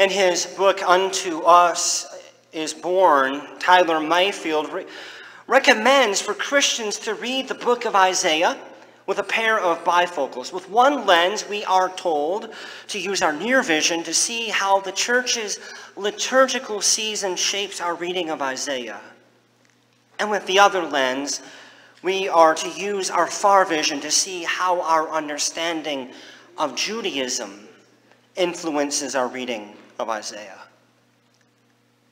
In his book, Unto Us is Born, Tyler Mayfield re recommends for Christians to read the book of Isaiah with a pair of bifocals. With one lens, we are told to use our near vision to see how the church's liturgical season shapes our reading of Isaiah. And with the other lens, we are to use our far vision to see how our understanding of Judaism influences our reading of Isaiah.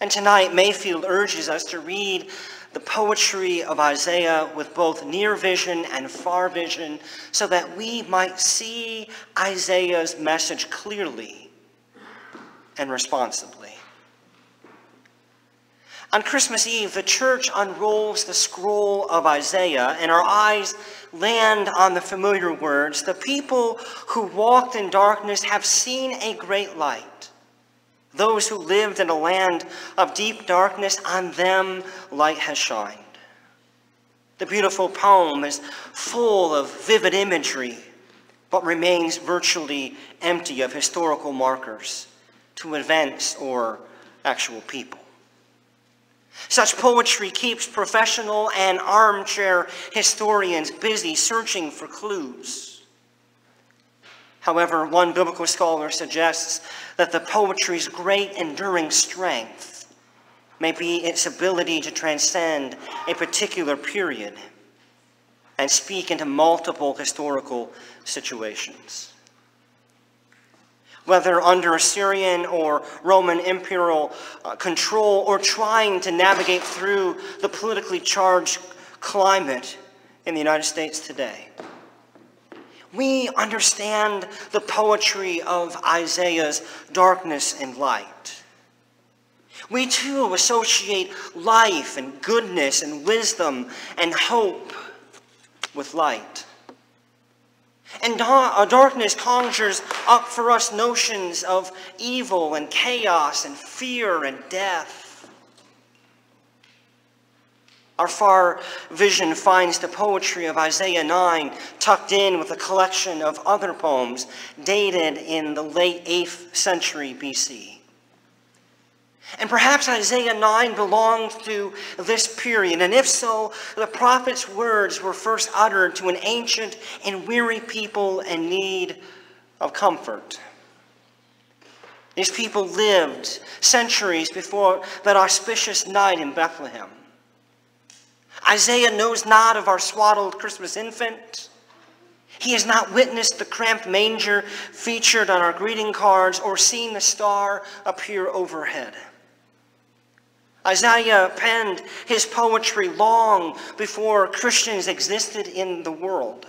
And tonight, Mayfield urges us to read the poetry of Isaiah with both near vision and far vision so that we might see Isaiah's message clearly and responsibly. On Christmas Eve, the church unrolls the scroll of Isaiah, and our eyes land on the familiar words The people who walked in darkness have seen a great light. Those who lived in a land of deep darkness, on them light has shined. The beautiful poem is full of vivid imagery, but remains virtually empty of historical markers to events or actual people. Such poetry keeps professional and armchair historians busy searching for clues. However, one biblical scholar suggests that the poetry's great enduring strength may be its ability to transcend a particular period and speak into multiple historical situations. Whether under Assyrian or Roman imperial uh, control or trying to navigate through the politically charged climate in the United States today we understand the poetry of Isaiah's darkness and light. We too associate life and goodness and wisdom and hope with light. And uh, darkness conjures up for us notions of evil and chaos and fear and death. Our far vision finds the poetry of Isaiah 9 tucked in with a collection of other poems dated in the late 8th century BC. And perhaps Isaiah 9 belongs to this period, and if so, the prophet's words were first uttered to an ancient and weary people in need of comfort. These people lived centuries before that auspicious night in Bethlehem. Isaiah knows not of our swaddled Christmas infant. He has not witnessed the cramped manger featured on our greeting cards or seen the star appear overhead. Isaiah penned his poetry long before Christians existed in the world.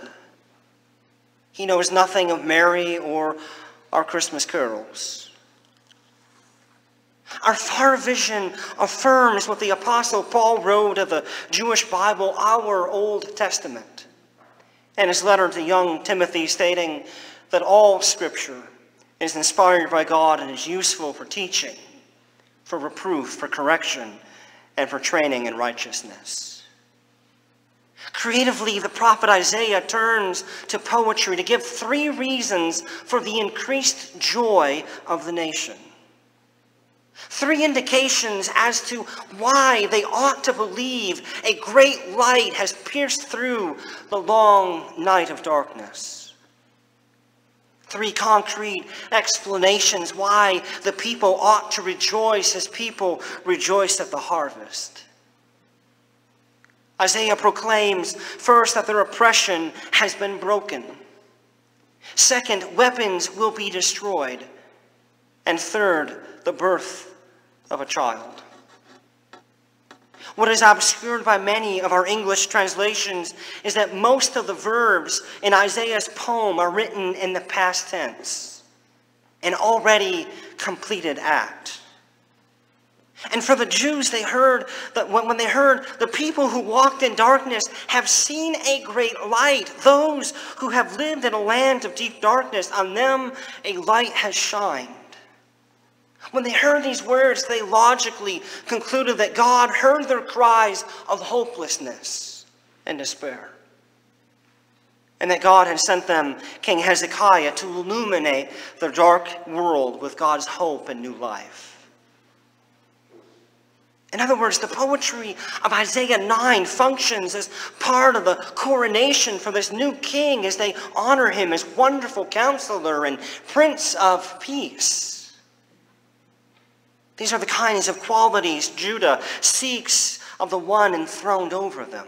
He knows nothing of Mary or our Christmas carols. Our far vision affirms what the Apostle Paul wrote of the Jewish Bible, our Old Testament, in his letter to young Timothy stating that all Scripture is inspired by God and is useful for teaching, for reproof, for correction, and for training in righteousness. Creatively, the prophet Isaiah turns to poetry to give three reasons for the increased joy of the nation. Three indications as to why they ought to believe a great light has pierced through the long night of darkness. Three concrete explanations why the people ought to rejoice as people rejoice at the harvest. Isaiah proclaims, first, that their oppression has been broken. Second, weapons will be destroyed. And third, the birth of a child. What is obscured by many of our English translations is that most of the verbs in Isaiah's poem are written in the past tense, an already completed act. And for the Jews, they heard that when they heard the people who walked in darkness have seen a great light, those who have lived in a land of deep darkness, on them a light has shined. When they heard these words, they logically concluded that God heard their cries of hopelessness and despair. and that God had sent them King Hezekiah to illuminate the dark world with God's hope and new life. In other words, the poetry of Isaiah 9 functions as part of the coronation for this new king as they honor him as wonderful counselor and prince of peace. These are the kinds of qualities Judah seeks of the one enthroned over them.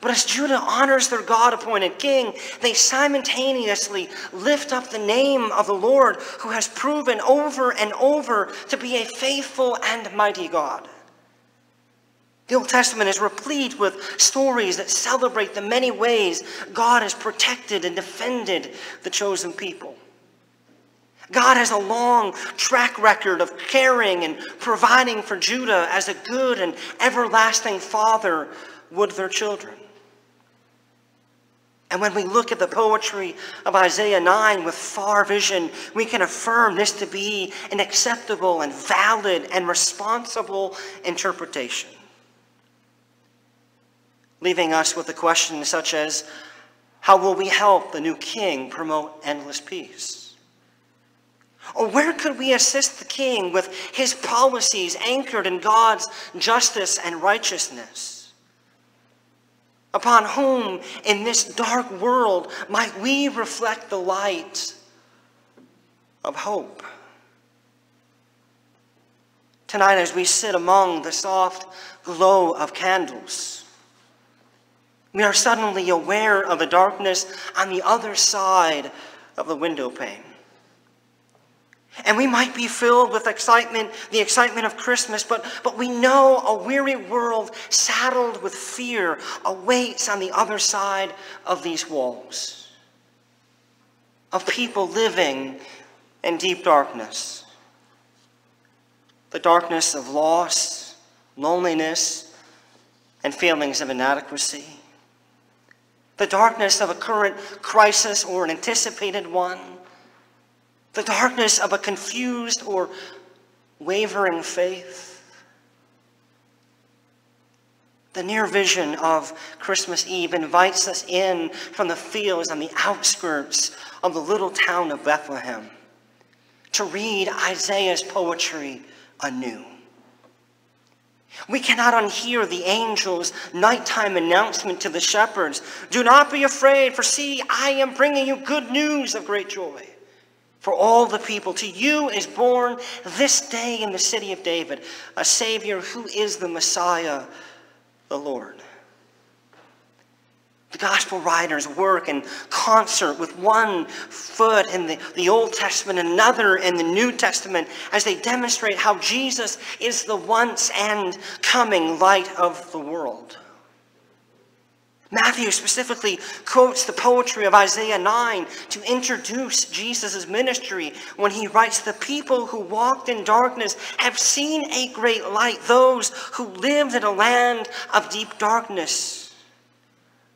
But as Judah honors their God appointed king, they simultaneously lift up the name of the Lord, who has proven over and over to be a faithful and mighty God. The Old Testament is replete with stories that celebrate the many ways God has protected and defended the chosen people. God has a long track record of caring and providing for Judah as a good and everlasting father would their children. And when we look at the poetry of Isaiah 9 with far vision, we can affirm this to be an acceptable and valid and responsible interpretation. Leaving us with a question such as, how will we help the new king promote endless peace? Or where could we assist the king with his policies anchored in God's justice and righteousness? upon whom in this dark world might we reflect the light of hope. Tonight, as we sit among the soft glow of candles, we are suddenly aware of the darkness on the other side of the window pane. And we might be filled with excitement, the excitement of Christmas, but, but we know a weary world saddled with fear awaits on the other side of these walls. Of people living in deep darkness. The darkness of loss, loneliness, and feelings of inadequacy. The darkness of a current crisis or an anticipated one the darkness of a confused or wavering faith. The near vision of Christmas Eve invites us in from the fields on the outskirts of the little town of Bethlehem to read Isaiah's poetry anew. We cannot unhear the angel's nighttime announcement to the shepherds Do not be afraid, for see, I am bringing you good news of great joy for all the people. To you is born this day in the city of David a Savior who is the Messiah, the Lord. The gospel writers work in concert with one foot in the, the Old Testament, another in the New Testament, as they demonstrate how Jesus is the once and coming light of the world. Matthew specifically quotes the poetry of Isaiah 9 to introduce Jesus' ministry when he writes, The people who walked in darkness have seen a great light, those who lived in a land of deep darkness,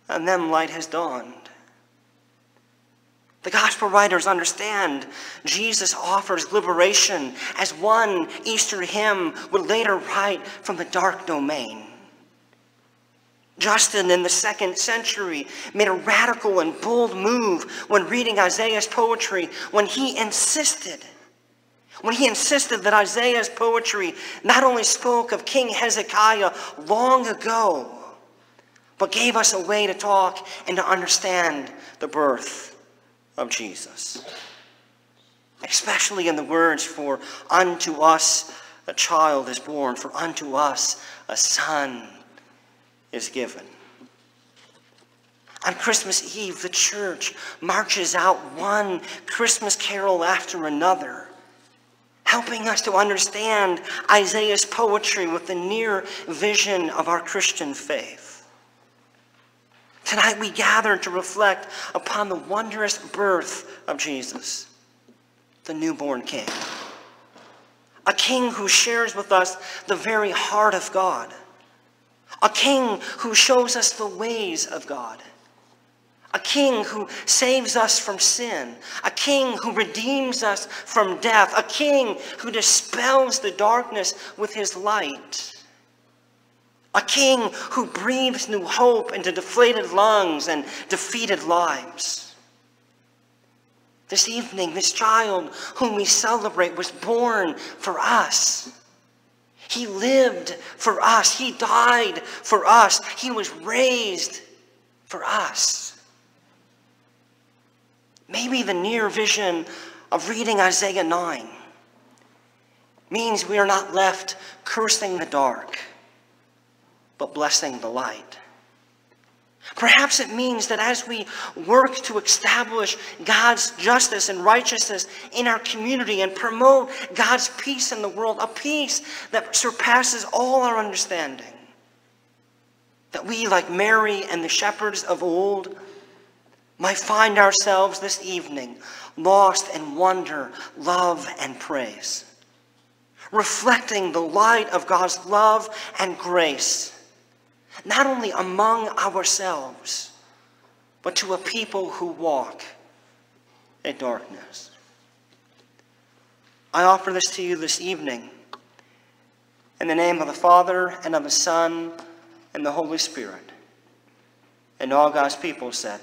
and them light has dawned. The gospel writers understand Jesus offers liberation as one Easter hymn would later write from the dark domain. Justin in the second century made a radical and bold move when reading Isaiah's poetry when he insisted when he insisted that Isaiah's poetry not only spoke of King Hezekiah long ago, but gave us a way to talk and to understand the birth of Jesus. Especially in the words, For unto us a child is born, for unto us a son is given. On Christmas Eve, the church marches out one Christmas carol after another, helping us to understand Isaiah's poetry with the near vision of our Christian faith. Tonight we gather to reflect upon the wondrous birth of Jesus, the newborn King. A King who shares with us the very heart of God a king who shows us the ways of God. A king who saves us from sin. A king who redeems us from death. A king who dispels the darkness with his light. A king who breathes new hope into deflated lungs and defeated lives. This evening, this child whom we celebrate was born for us. He lived for us. He died for us. He was raised for us. Maybe the near vision of reading Isaiah 9 means we are not left cursing the dark, but blessing the light. Perhaps it means that as we work to establish God's justice and righteousness in our community and promote God's peace in the world, a peace that surpasses all our understanding, that we, like Mary and the shepherds of old, might find ourselves this evening lost in wonder, love, and praise, reflecting the light of God's love and grace not only among ourselves, but to a people who walk in darkness. I offer this to you this evening in the name of the Father, and of the Son, and the Holy Spirit. And all God's people said,